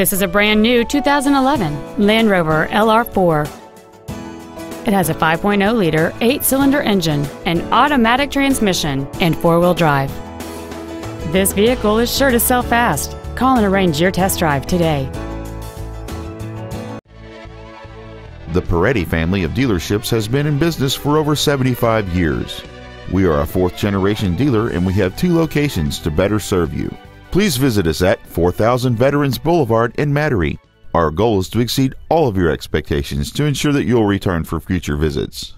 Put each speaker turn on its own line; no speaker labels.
This is a brand new 2011 Land Rover LR4. It has a 5.0 liter, 8 cylinder engine, an automatic transmission, and four wheel drive. This vehicle is sure to sell fast. Call and arrange your test drive today.
The Paretti family of dealerships has been in business for over 75 years. We are a fourth generation dealer and we have two locations to better serve you. Please visit us at 4000 Veterans Boulevard in Metairie. Our goal is to exceed all of your expectations to ensure that you'll return for future visits.